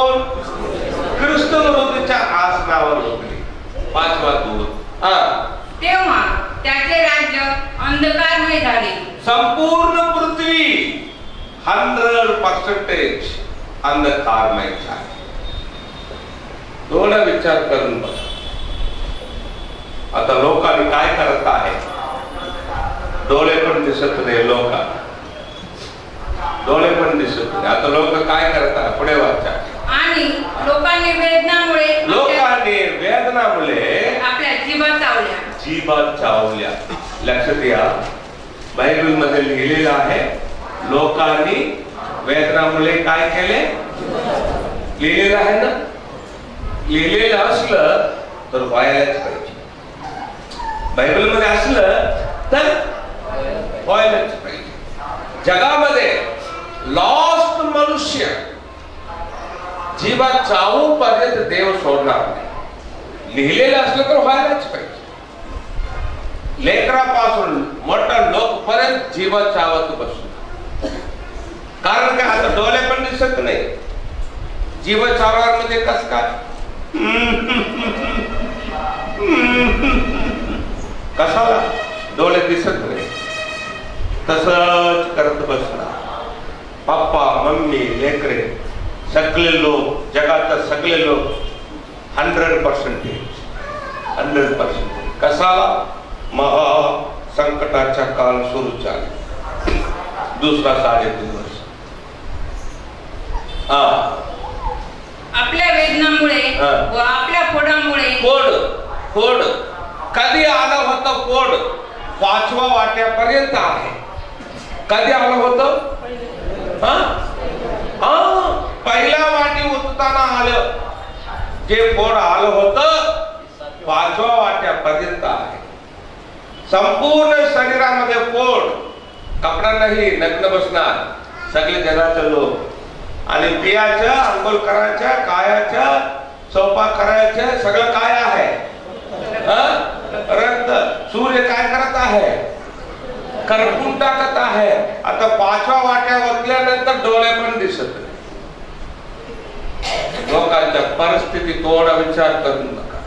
कोण कृष्णविरोधीच्या आसनावर होती पाचवा दूत. हा. तेव्हा त्याचे राज्य अंधकारमय झाले. संपूर्ण पृथ्वी हंड्रेड पर्सेंटेज अंधकारमय झाली. थोडा विचार करून बघा. आता लोकांनी काय करत आहे? डोळे पण दिसत नाही लोकांना. डोळे पण दिसत नाही. आता लोक काय करतात? पुढे वाचा. आणि लोकांनी वेदनामुळे लोकांनी वेदनामुळे आपल्या जीवा चावल्या. जीवात चावल्या. लक्षात या बायबलमध्ये लिहिलेलं आहे लोकांनी वेदनामुळे काय केले? लिहिलेलं आहे ना? लिहिलेलं असलं तर व्हायलाच पाहिजे. बायबलमध्ये असलं तर व्हायलाच पाहिजे जगामध्ये लॉस्ट मनुष्य जीवात चावू पर्यंत देव सोडणार नाही. लिहिलेलं असलं तर व्हायलाच पाहिजे. लेकरापासून मोठा लोक पर्यंत जीवा चावत बसू. कारण काय आता डोळे पण दिसत नाही. जीव चावणार म्हणजे कस काय? कसाला डोळे दिसत नाही. तसंच करत बसणार. पप्पा मम्मी लेकरे सगळे लोक जगात सगळे लोक हंड्रेड पर्सेंटेज हंड्रेड पर्सेंटेज कसाला महा संकटाचा काळ सुरू झाला. दुसरा साडेतीन वर्ष. हा. आपल्या वेदनामुळे. व आपल्या फोडामुळे कोड कोड कधी आलं होतं कोड पाचवा वाट्यापर्यंत आहे. कधी आलं होतं? हा? हा, पहिला वाटी उतताना आलं. जे फोड आलं होत पाचवा वाट्यापर्यंत आहे. संपूर्ण शरीरामध्ये फोड कपडा नाही नग्न बसणार. सगळे जगाचे लोक. आणि पियाच्या अंघोळ करायच्या कायाच्या स्वयंपाक करायच्या सगळं काय आहे? रक्त. सूर्य काय करत आहे? करपून टाकत आहे. आता पाचव्या वाट्या वगल्यानंतर डोळे पण दिसत नाही. लोकांच्या परिस्थिती थोडा विचार करून नका.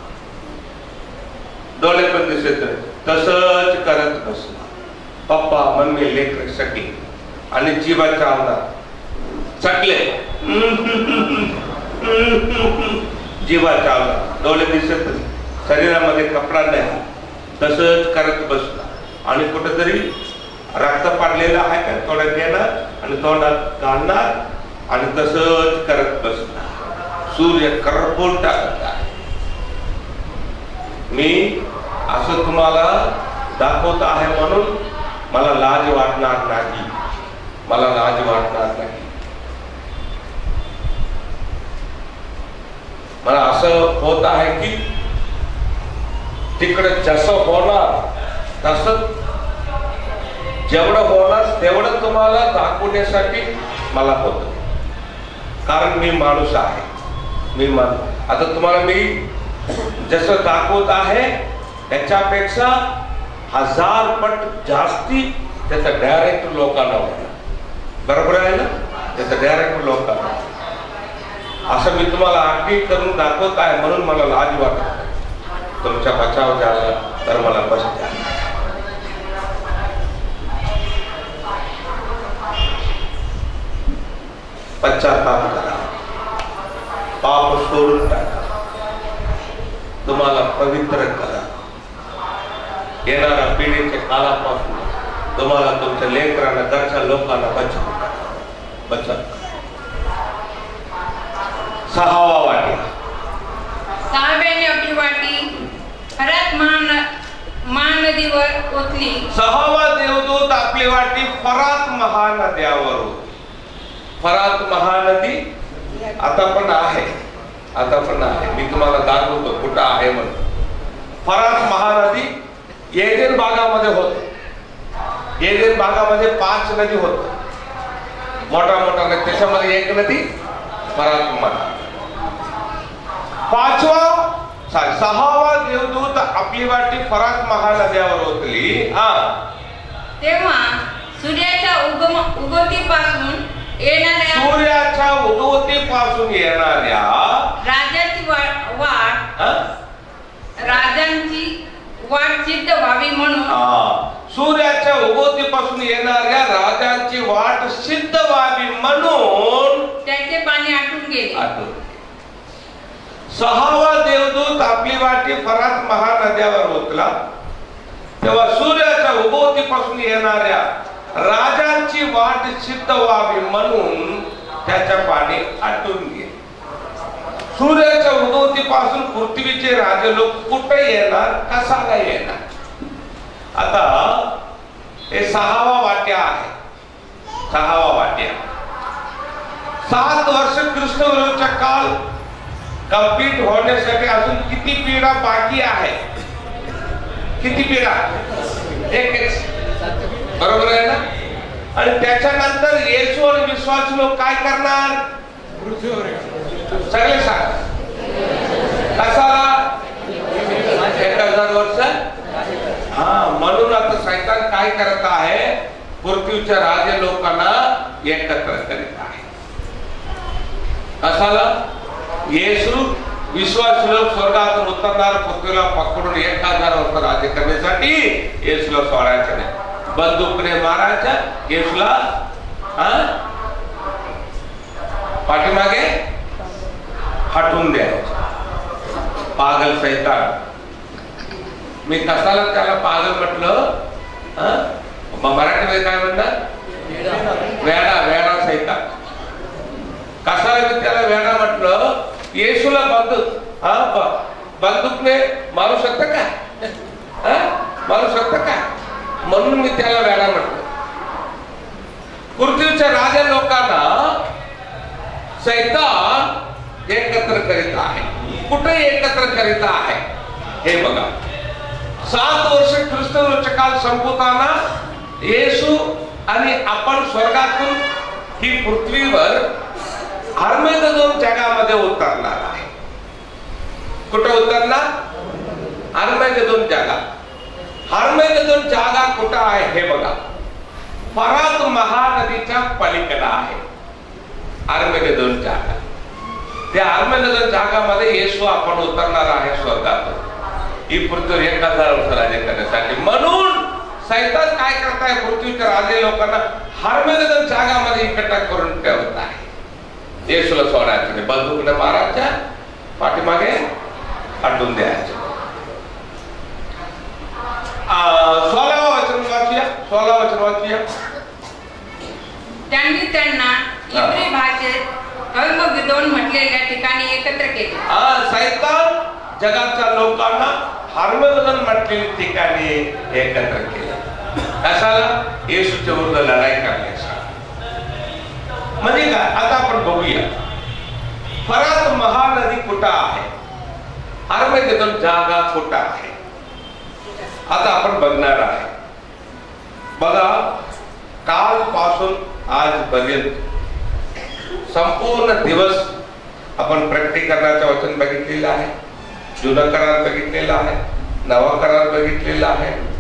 डोळे पण दिसत तसंच करत बस पप्पा मम्मी लेकर सगळे. आणि जीवाच्या चावणार सगळे. जीवाच्या चावला डोळे दिसत शरीरामध्ये कपडा नाही. तसंच करत बसला आणि कुठेतरी रक्त पाडलेलं आहे का? तोंडात येणार आणि तोंडात घालणार? आणि तसंच करत बसणार. सूर्य करपून टाकत आहे. मी असं तुम्हाला दाखवत आहे म्हणून मला लाज वाटणार नाही. मला लाज वाटणार नाही. मला असं होत आहे की तिकडे जसं होणार तस जेवढं होणार तेवढं तुम्हाला दाखवण्यासाठी मला होतं. कारण मी माणूस आहे. मी माणूस आता तुम्हाला मी जसं दाखवत आहे त्याच्यापेक्षा हजार पट जास्ती त्याचा डायरेक्ट लोकांना होणार. बरोबर आहे ना? त्याचा डायरेक्ट लोकांना. असं मी तुम्हाला अगदी करून दाखवत आहे म्हणून मला लाज वाटत. तुमच्या तुमचा बचाव झाला तर मला बस द्या. पश्चाताप करा. पाप सोडून टाका. तुम्हाला पवित्र करा. येणाऱ्या पिढीच्या काळापासून तुम्हाला तुमच्या लेकरांना घरच्या लोकांना बचाव करा. बचाव. सहावा वाट्या सहाव्याने आपली वाटी खऱ्यात महान महानदीवर ओतली. सहावा देवदूत आपली वाटी फरात महानद्यावर होती फरात महानदी आता पण आहे. आता पण आहे. मी तुम्हाला दाखवतो कुठं आहे म्हणून. फरात महानदी येदेन भागामध्ये होत. येदेन भागामध्ये पाच नदी होत. मोठा मोठा नदी. त्याच्यामध्ये एक नदी फरात महा पाचवा सॉरी सहावा देवदूत आपली वाटी फरात महानद्यावर ओतली हा. तेव्हा सूर्याच्या उगम उगवतीपासून येणाऱ्या सूर्याच्या उगवतीपासून येणाऱ्या राजाची वाट? राजांची वाट सिद्ध व्हावी म्हणून हा. सूर्याच्या उगवतीपासून येणाऱ्या राजांची वाट सिद्ध व्हावी म्हणून त्याचे पाणी आटून गेले आठवण. सहावा देवदूत आपली वाटी फरात महानद्यावर ओतला तेव्हा सूर्याच्या उगवतीपासून येणाऱ्या राजांची वाट सिद्ध व्हावी म्हणून त्याच्या पाणी आटून घे सूर्याच्या उदोतीपासून पृथ्वीचे राजे लोक कुठे येणार? कसाला येणार? आता हे सहावा वाट्या आहे. सहावा वाट्या. सात वर्ष कृष्णगुरूचा काळ कंप्लीट होण्यासाठी अजून किती पिढा बाकी आहे? किती पिढा एक बरोबर आहे ना? आणि त्याच्यानंतर येशू आणि लोक काय करणार? पृथ्वीवर सगळे सांग. कसाला एक हजार वर्ष? हा म्हणून आता सैतान काय करत आहे? पृथ्वीच्या राजे लोकांना एकत्र करीत आहे. कसाला येशू विश्वास लोक स्वर्गातून उतरणार पृथ्वीला पकडून एक हजार वर्ष राज्य करण्यासाठी येशूला सोडायचं नाही. बंदूकने मारायचं येशूला हा? पाठीमागे हटवून द्यायचं. पागल सैतान मी कसाला त्याला पागल म्हटलं? हा? मराठीमध्ये काय म्हणतात? वेडा वेडा सैतान कसाला मी त्याला वेडा म्हटलं? येशूला बंदूक. हा बंदूकने मारू शकत का? हा? मारू शकत का? म्हणून मी त्याला वेडा म्हटलं. पृथ्वीच्या राजा लोकांना सैतान एकत्र करीत आहे. कुठे एकत्र करीत आहे? हे बघा. सात वर्ष ख्रिस्त काल संपवताना येशू आणि आपण स्वर्गातून ही पृथ्वीवर आर्मेद दोन जगामध्ये उतरणार आहे. कुठं उतरणार? आर्मेद दोन जागा जागा कुठं आहे हे बघा. फरात महानदीच्या पलीकडे आहे. आर्मेगदोन जागा. त्या आर्मेगदोन जागामध्ये येशू आपण उतरणार आहे स्वर्गात. ही पृथ्वी एक हजार वर्ष राज्य करण्यासाठी. म्हणून सैतान काय करताय? पृथ्वीच्या राजे लोकांना हार्मेदन जागामध्ये इकट्ठा करून ठेवत आहे. येशूला सोडायचं नाही. बंदूकने मारायच्या पाठीमागे हटून द्यायचे. सोळावा वाचूया सोळा वचन वाचूया त्यांनी त्यांना इब्री भाषेत हर्मगिदोन म्हटलेल्या ठिकाणी एकत्र केले सैतान जगाच्या लोकांना हार्मेदन म्हटलेल्या ठिकाणी एकत्र केलं कशाला येशूच्या विरुद्ध लढाई करण्यासाठी म्हणजे काय आता आपण बघूया फरात महानदी कुठं आहे आर्मेगेदन जागा कुठं आहे आता आपण बघणार आहे. बघा काल पासून आजपर्यंत संपूर्ण दिवस आपण प्रकटीकरणाचं वचन बघितलेलं आहे. जुनं करार बघितलेला आहे. नवा करार बघितलेला आहे.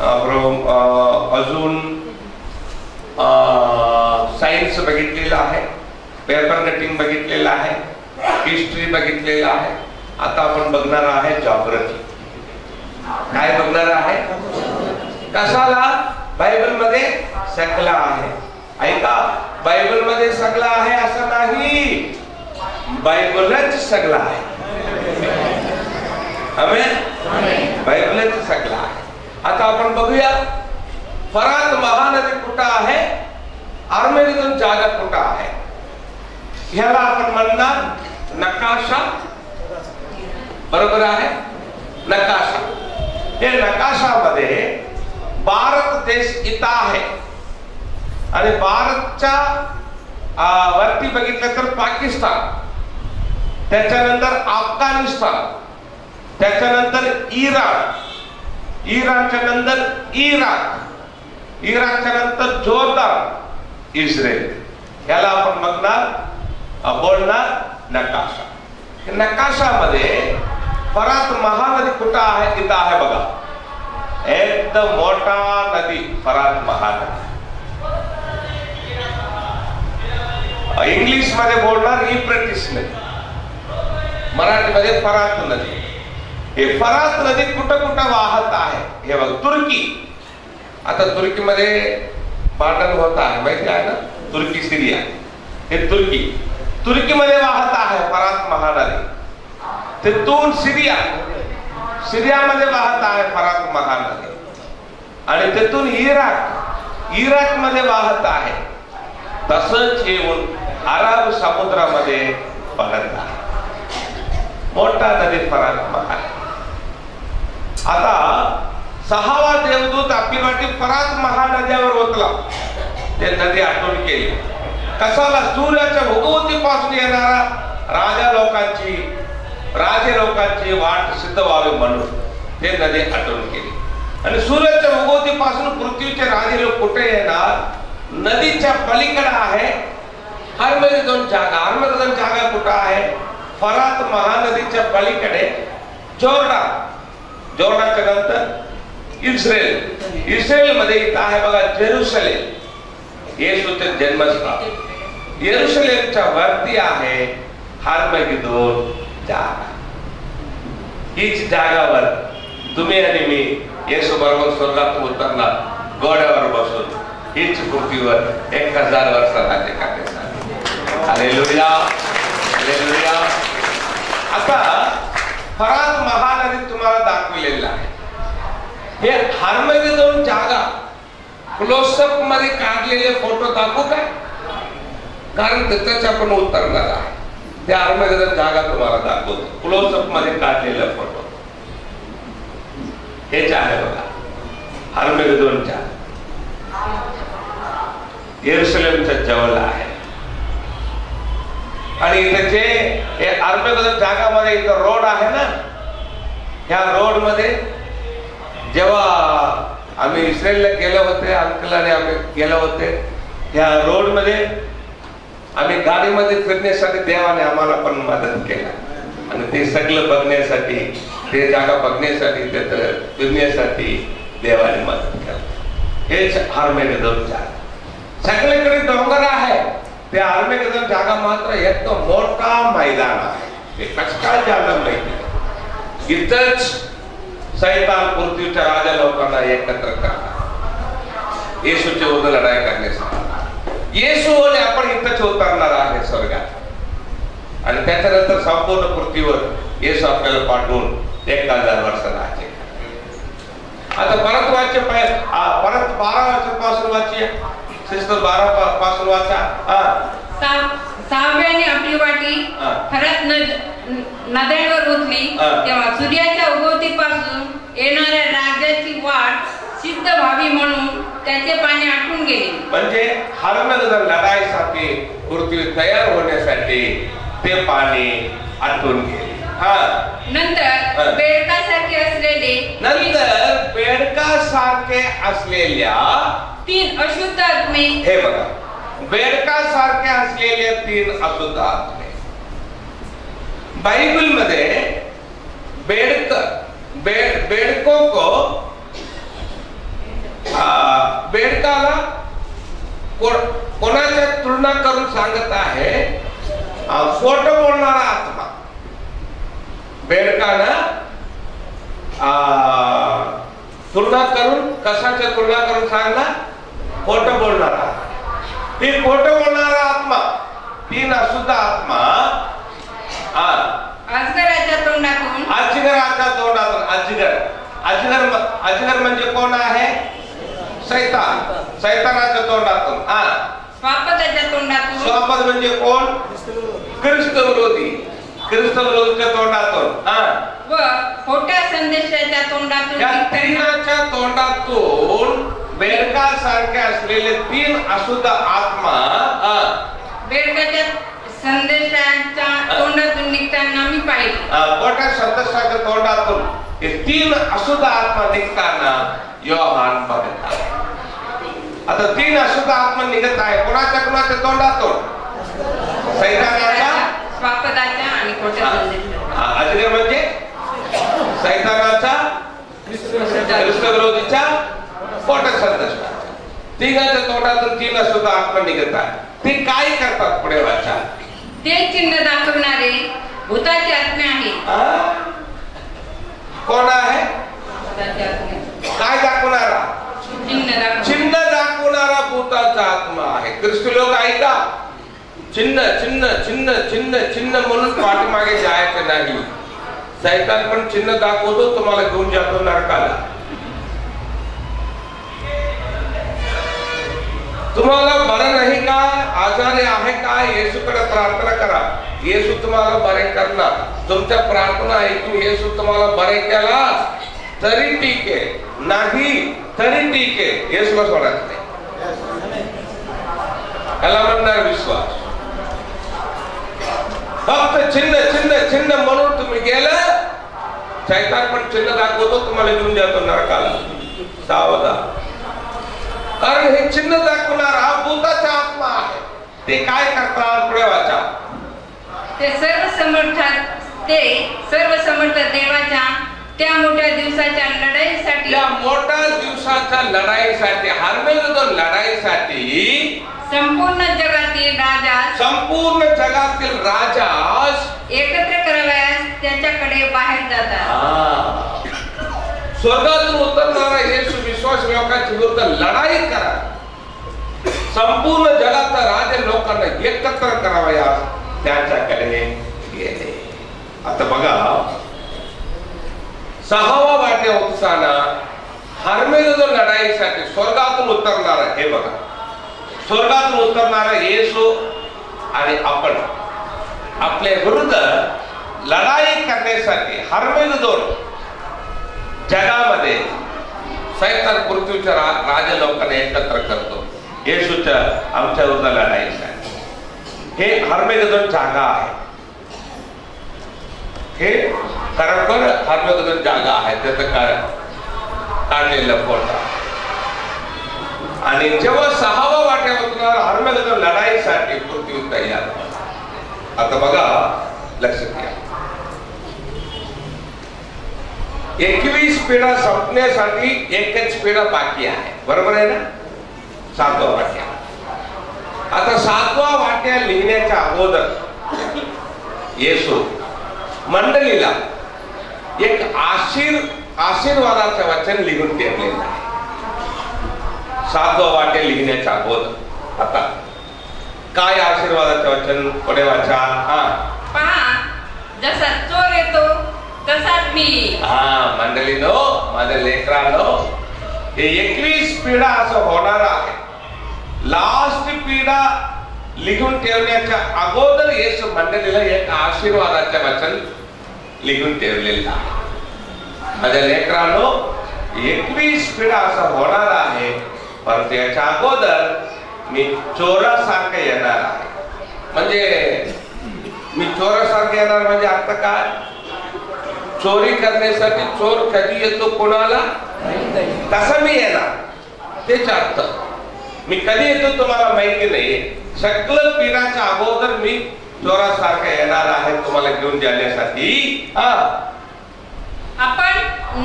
अं, अजून सायन्स बघितलेलं आहे. पेपर कटिंग बघितलेलं आहे. हिस्ट्री बघितलेलं आहे. आता आपण बघणार आहे जॉग्रफी काय आहे कशाला बायबल मध्ये सगळं आहे ऐका बायबल मध्ये सगळं आहे असं नाही। बायबलच सगळं आहे बायबलच सगळं आहे आता आपण बघूया, फरात महानदी कुठं आहे? जागा कुठं आहे? ह्याला आपण म्हणणार नकाशा. बरोबर आहे? नकाशा. हे नकाशामध्ये भारत देश इथं आहे. आणि भारतच्या वरती बघितलं तर पाकिस्तान त्याच्यानंतर अफगाणिस्तान त्याच्यानंतर इराण इराणच्या नंतर इराक इराकच्या नंतर जोरदार इस्रायल याला आपण बघणार बोलणार नकाशा. नकाशामध्ये फरात महानदी कुठं आहे तिथं आहे बघा एकदम मोठा नदी फरात महानदी। इंग्लिश मध्ये बोलणार इफ्रेटिस नदी मराठीमध्ये फरात नदी। ही फरात नदी कुठं कुठं वाहत आहे हे बघ तुर्की। आता तुर्कीमध्ये भांडण होत आहे माहिती आहे ना? तुर्की सिरिया। हे तुर्की। तुर्कीमध्ये वाहत आहे फरात महानदी। तिथून सिरिया. सिरियामध्ये वाहत आहे फराक महानदी. आणि तिथून इराक. इराकमध्ये वाहत आहे. तसंच येऊन अरब समुद्रामध्ये पडत आहे. मोठा नदी फराक महान आता सहावा देवदूत आपली वाटी फराक महानद्यावर ओतला. ते नदी आठवण केली. कसाला सूर्याच्या भोगवतीपासून येणारा राजा लोकांची राजे लोकांची वाट सिद्ध व्हावी म्हणून ते नदी आठवण केली आणि सूर्याच्या उगवतीपासून पृथ्वीचे राजे लोक कुठे येणार? नदीच्या पलीकडे आहे. हरमध्ये दोन जागा हरमध्ये दोन जागा कुठं आहे? फरात महानदीच्या पलीकडे जोरडा जोरडाच्या नंतर इस्रेल इस्रेल. मध्ये इथं आहे बघा जेरुसलेम. येशूचे जन्मस्थळ येरुसलेमच्या वरती आहे हार्मगिदोन जागा. हीच जागावर तुम्ही आणि मी येशू बरोबर स्वर्गात उतरला गोड्यावर बसून हीच पृथ्वीवर एक हजार वर्ष राज्य आता फरात महानदी तुम्हाला दाखवलेला आहे. हे हार्मध्ये दोन जागा. क्लोजअपमध्ये काढलेले फोटो दाखवू काय? कारण त्याच्याच आपण उतरणार आहे त्या हार्मध्ये जागा तुम्हाला दाखवतो. क्लोजअपमध्ये काढलेला फोटो हे आहे बघा. हार्मध्ये दोन येरुसलेमच्या जवळ आहे. आणि इथे जे हे आर्मेबदल जागामध्ये इथं रोड आहे ना ह्या रोडमध्ये जेव्हा आम्ही इस्रायलला गेलो होते अंकल आणि आम्ही गेलो होते ह्या रोडमध्ये आम्ही गाडीमध्ये फिरण्यासाठी देवाने आम्हाला पण मदत केला. आणि ते सगळं बघण्यासाठी ते जागा बघण्यासाठी ते फिरण्यासाठी देवाने मदत केलं. हेच आर्मेने दोन जागा. सगळीकडे डोंगर आहे. ते आर्मेगदन जागा मात्र एक मोठा मैदान आहे. ते कसं काय माहिती इथंच सैतान पृथ्वीच्या राजा लोकांना एकत्र करणार येशूच्या विरुद्ध लढाई करणार येशू आणि आपण इथंच उतरणार आहे त्याच्यानंतर संपूर्ण पृथ्वीवर येशू आपल्याला पाठवून एक हजार वर्ष राज्य आता परत वाच्य परत बारा वर्षापासून वाची सिस्टर बारा पासून वाचा. सहा- सहाव्याने आपली वाटी. खरंच नद- नद्यांवर ओतली. हा. तेव्हा सूर्याच्या उगवतीपासून येणाऱ्या राज्याची वाट सिद्ध व्हावी म्हणून त्याचे पाणी आटून गेले. म्हणजे हरमगदर लढाईसाठी पृथ्वी तयार होण्यासाठी ते पाणी आटून गेले. हा. नंतर बेडकासारखे असलेले नंतर बेडका सारखे असलेल्या तीन अशुद्ध आत्मे. हे बघा. बेडका सारखे असलेले तीन अशुद्ध आत्मे. बाइबलमध्ये बेडक बेड बेडको को बेडकाला कोणाच्या तुलना करून सांगत आहे? खोटं बोलणारा आत्मा. बेडकानं तुलना करून कशाच्या तुलना करून सांगला? खोटं बोलणारा ती खोटं बोलणारा आत्मा तीन अशुद्ध आत्मा हा अजगराच्या तोंडातून. अजगराच्या तोंडातून अजगर. अजगर अजगर म्हणजे कोण आहे? सैतान. सैतानाच्या तोंडातून हा स्वापताच्या तोंडातून स्वापद म्हणजे कोण? ख्रिस्त विरोधी. ख्रिस्त विरोधीच्या तोंडातून. हा. व खोट्या संदेशाच्या तोंडातून या तीनाच्या तोंडातून बेडका सारखे असलेले तीन अशुद्ध आत्मा बेडकाच्या संदेशाच्या तोंडातून निघताना मी पाहिले. हा, मोठ्या सदस्याच्या तोंडातून हे तीन अशुद्ध आत्मा निघताना योहान बघत आहे. आता तीन अशुद्ध आत्मा निघत आहे. कोणाच्या कोणाच्या तोंडातून? सैतानाच्या? स्वापदाच्या आणि खोट्या म्हणजे सैतानाचा ख्रिस्त विरोधीच्या मोठ्या संदेश तिघाच्या तोंडातून तीन सुद्धा आत्मा निघत आहे. ते काय करतात पुढे वाचा? ते चिन्ह दाखवणारे भूताचे आत्मे आहे? कोण आहे? काय दाखवणारा. चिन्ह भूताचा आत्मा आहे. ख्रिस्ती लोक ऐका. चिन्ह चिन्ह चिन्ह चिन्ह चिन्ह म्हणून पाठीमागे जायचं नाही. सैतान पण चिन्ह दाखवतो तुम्हाला घेऊन जातो नरकाला. तुम्हाला बरं नाही का? आजारी आहे का? येसूकडे प्रार्थना करा. येसू तुम्हाला बरे करणार. तुमच्या प्रार्थना ऐकून येसू तुम्हाला बरे केला. तरी ठीक आहे. नाही तरी ठीक आहे. येसूला सोडायचं नाही याला म्हणणार विश्वास फक्त चिन्ह चिन्ह चिन्ह म्हणून तुम्ही गेलं शैतान पण चिन्ह दाखवतो तुम्हाला घेऊन जातो नरकाला सावधान कारण हे चिन्ह दाखवणार हा भूताचा आत्मा आहे ते काय करतात पुढे ते सर्व समर्थात ते सर्व समर्थ त्या मोठ्या दिवसाच्या लढाईसाठी या मोठ्या दिवसाच्या लढाईसाठी हार्मेगदोन लढाईसाठी संपूर्ण जगातील राजा संपूर्ण जगातील राजास एकत्र करावयास त्याच्याकडे बाहेर जातात. स्वर्गातून उतरणारा येशू विश्वास लोकांच्या विरुद्ध लढाई करा. संपूर्ण जगाचा राजा लोकांना एकत्र करावयास त्याच्याकडे गेले. आता बघा सहावा वाटे उत्साना जो लढाईसाठी स्वर्गातून उतरणार हे बघा. स्वर्गातून उतरणारा येशू आणि आपण. आपले विरुद्ध लढाई करण्यासाठी हरमेगदोन जगामध्ये सैतान पृथ्वीच्या रा, राजा लोकांना एकत्र करतो. येशूच्या आमच्या विरुद्ध लढाईसाठी. हे हरमेगदोन जागा आहे. हे खरोखर हरमेगदोन जागा आहे त्याचं कारण काढलेलं फोटा आणि जेव्हा सहावा वाट्या उतरणार लढाईसाठी पृथ्वी तयार आता बघा लक्ष घ्या. एकवीस पिढा संपण्यासाठी एकच पिढा बाकी आहे. बरोबर आहे ना? सातवा वाट्या आता सातवा वाट्या लिहिण्याच्या अगोदर येसू मंडळीला एक आशीर आशीर्वादाचं वचन लिहून ठेवलेलं आहे. सातवा वाट्या लिहिण्याच्या अगोदर आता. काय आशीर्वादाचं वचन पुढे वाचा हा. पहा जसा चोर येतो तसाच मी. हा मंडळीनो माझ्या लेकरानो हे एकवीस पिढा असं होणार आहे. लास्ट पिढा लिहून ठेवण्याच्या अगोदर येस मंडळीला एक आशीर्वादाचे वचन लिहून ठेवलेलं आहे. माझ्या लेकरानो एकवीस पिढा असं होणार आहे पण त्याच्या अगोदर मी चोरासारखं येणार आहे. म्हणजे मी चोरासारखं येणार म्हणजे अर्थ काय? चोरी करण्यासाठी चोर कधी येतो कोणाला? तसा मी येणार. तेच अर्थ मी कधी येतो तुम्हाला माहिती नाही. सगळं पिढ्याच्या अगोदर मी चोरासारखं येणार आहे तुम्हाला घेऊन जाण्यासाठी. आपण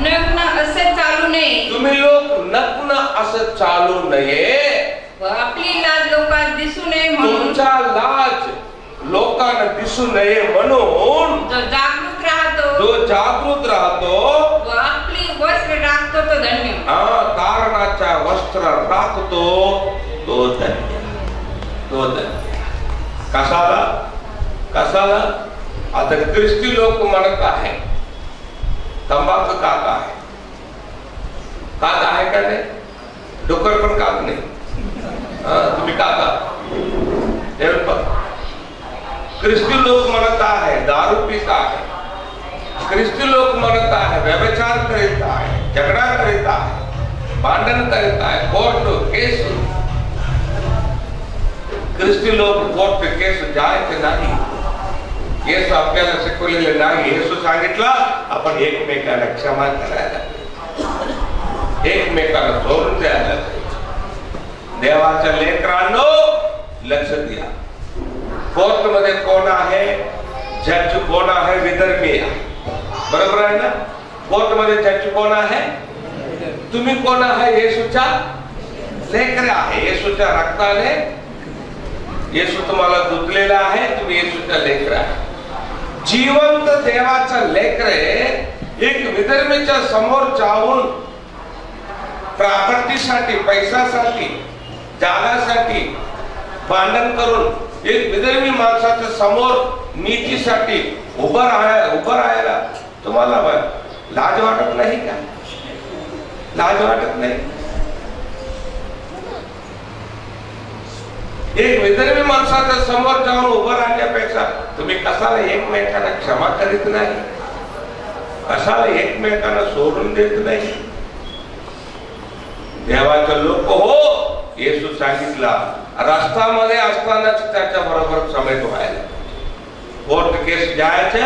नग्न असे चालू नये. तुम्ही लोक नग्न असं चालू नये. आपली लाज लोकांना दिसू नये तुमचा लाज लोकांना दिसू नये म्हणून. जो जागृत राहतो. जो जागृत राहतो वस्त्र राखतो तो धन्य. हा तारणाच्या वस्त्र राखतो तो धन्य. तो धन्य. कसाला कसाला आता ख्रिस्ती लोक म्हणत आहे. तंबाखू काका आहे. काका आहे का नाही? डोकर पण काक नाही. तुम्ही काका ख्रिस्ती लोक म्हणत आहे दारू पित आहे. ख्रिस्ती लोक म्हणत आहे व्यभिचार करीत आहे झगडा करीत आहे भांडण करीत आहे कोर्ट, केस। ख्रिस्ती लोक कोर्ट केस जायचे नाही? येस आपल्याला शिकवलेले नाही येसू सांगितलं आपण एकमेकाला क्षमा करायला एकमेकाला सोडून द्यायला देवाच्या लेकरांनो लक्ष द्या। कोर्ट मध्ये कोण आहे जज कोण आहे विदर्भी आहे बरोबर आहे ना? कोर्टमध्ये जज कोण आहे? तुम्ही कोण आहे? येशूच्या लेकरे आहे. येशूच्या रक्ताने येशू तुम्हाला गुंतलेला आहे. तुम्ही येशूच्या लेकर आहे. जिवंत देवाचा लेकरे एक विधर्मीच्या समोर जाऊन प्रॉपर्टीसाठी पैशासाठी जागासाठी भांडण करून एक विधर्मी माणसाच्या समोर नीतीसाठी उभं राहायला उभं राहायला तुम्हाला ब- लाज वाटत नाही का? लाज वाटत नाही. एक विदर्भी माणसाच्या समोर जाऊन उभं राहण्यापेक्षा तुम्ही कसाला एकमेकांना क्षमा करीत नाही? कसाला एकमेकांना सोडून देत नाही? देवाचं लोक हो येशू सांगितला रस्तामध्ये असतानाच त्याच्या बरोबर समेत व्हायला. कोर्ट केस जायचं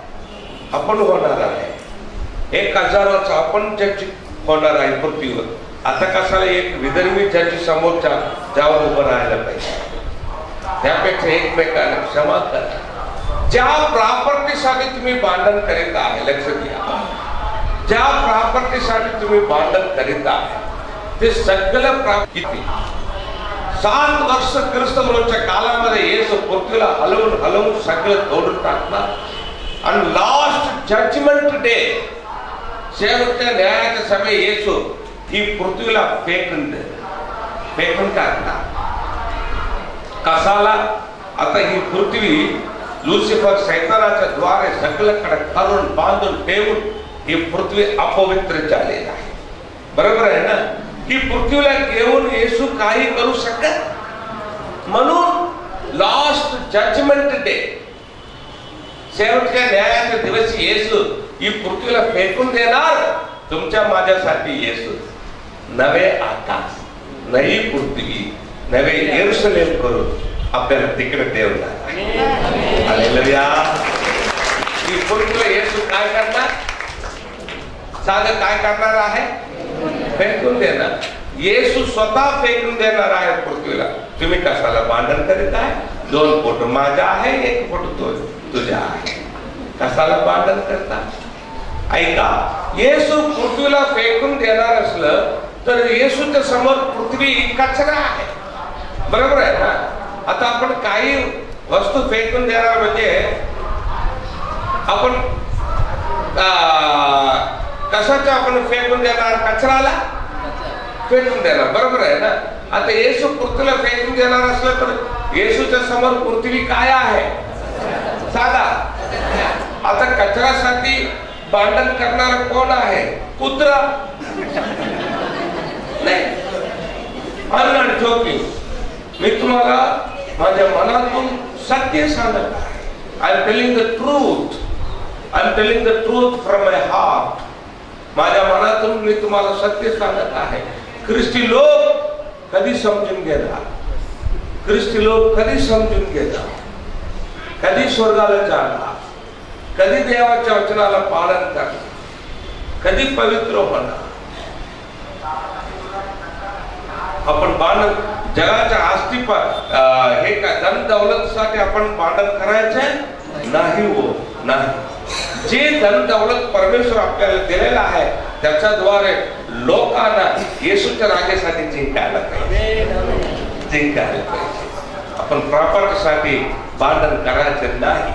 आपण होणार आहे. एक हजार आपण त्याची होणार आहे पृथ्वीवर. आता कशाला एक विदर्भी ज्याची समोरच्या जा- उभं राहायला पाहिजे? त्यापेक्षा एकमेकांना क्षमा करा. ज्या प्रॉपर्टीसाठी तुम्ही भांडण करीत आहे लक्ष द्या. ज्या प्रॉपर्टीसाठी तुम्ही भांडण करीत आहे ते सगळं प्राप्त सात वर्ष ख्रिस्तमरोच्या कालामध्ये येस पृथ्वीला हलवून हलवून सगळं तोडून टाकणार. आणि लास्ट जजमेंट डे शेवटच्या न्यायाच्या समय येसू ही पृथ्वीला फेकून दे फेकून टाकणार कसाला आता ही पृथ्वी लुसिफर सैतानाच्या द्वारे सगळीकडे करून बांधून ठेवून ही पृथ्वी अपवित्र झालेली आहे बरोबर आहे ना ही पृथ्वीला घेऊन येशू काही करू शकत म्हणून लास्ट जजमेंट डे शेवटच्या न्यायाचे दिवस येशू ही पृथ्वीला फेकून देणार तुमच्या माझ्यासाठी येशू नवे आकाश नवी पृथ्वी नवे येरुसलेम करून आपल्याला तिकडे ठेवणार हालेलुया. ही पृथ्वीला येशू काय करणार? सांग काय करणार आहे? फेकून देणार. येशू स्वतः फेकून देणार आहे पृथ्वीला. तुम्ही कशाला भांडण करीत आहे? दोन फोटो माझा आहे एक फोटो तो तुझ्या आहे कशाला भांडण करता? ऐका येशू पृथ्वीला फेकून देणार असलं तर येसूच्या समोर पृथ्वी कचरा आहे. बरोबर आहे ना? आता आपण काही वस्तू फेकून देणार म्हणजे आपण कशाचं कशाच्या आपण फेकून देणार? कचराला? फेकून देणार बरोबर आहे ना? आता येशू पृथ्वीला फेकून देणार असलं तर येशूच्या समोर पृथ्वी काय आहे? साधा। आता कचऱ्यासाठी भांडण करणारा कोण आहे? कुत्रा? नाही. जोकिंग मी तुम्हाला माझ्या मनातून सत्य सांगत I am telling the truth I am telling the truth from my heart माझ्या मनातून मी तुम्हाला सत्य सांगत आहे. ख्रिस्ती लोक कधी समजून घेणार ख्रिस्ती लोक कधी समजून घेणार कधी स्वर्गाला जाणार कधी देवाच्या वचनाला पालन करणार कधी पवित्र होणार. आपण बांधण जगाच्या आस्ती हे काय धन दौलतसाठी आपण भांडण करायचे? नाही हो नाही. जे धन दौलत परमेश्वर आपल्याला दिलेला आहे त्याच्याद्वारे लोकांना येशूच्या रागेसाठी जिंकायला पाहिजे. जिंकायला पाहिजे. पण प्रॉपर्टीसाठी भांडण करायचं नाही.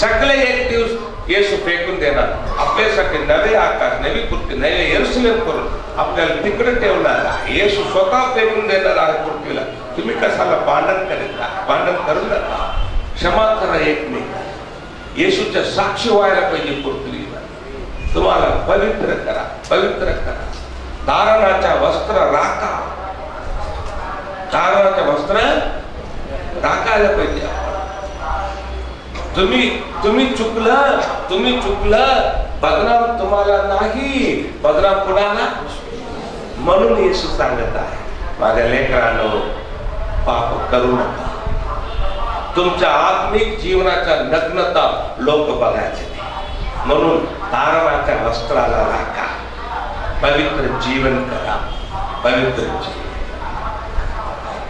सगळे एक दिवस येशू फेकून देणार. आपल्यासाठी नवे आकाश नवी पृथ्वी नवे एरुसलेम करून आपल्याला तिकडे ठेवणार आहे. येसू स्वतः फेकून देणार आहे पृथ्वीला तुम्ही कशाला भांडण करीत आहात? भांडण करू नका. क्षमा करा नाही येशूच्या साक्षी व्हायला पाहिजे पृथ्वीवर तुम्हाला पवित्र करा पवित्र करा. धारणाच्या वस्त्र राखा. धारणाच्या वस्त्र टाकायला पाहिजे तुम्ही तुम्ही चुकलं तुम्ही चुकलं. बदनाम तुम्हाला नाही बदनाम कुणाला? म्हणून येशू सांगत आहे. माझ्या लेकरांनो पाप करू नका. तुमच्या आत्मिक जीवनाच्या नग्नता लोक बघायचे म्हणून तारणाच्या वस्त्राला राखा. पवित्र जीवन करा. पवित्र जीवन.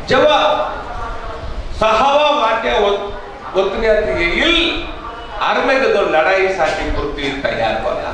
जेव्हा ಸಹವ ವಾಟ್ಯ ಒತ್ತುಗೆ ಇಲ್ಲಿ ಅರ್ಮೆಗದು ಲಡಾಯಿ ಸಾಟಿ ಪೂರ್ತಿ ತಯಾರು ಬಲ್ಲ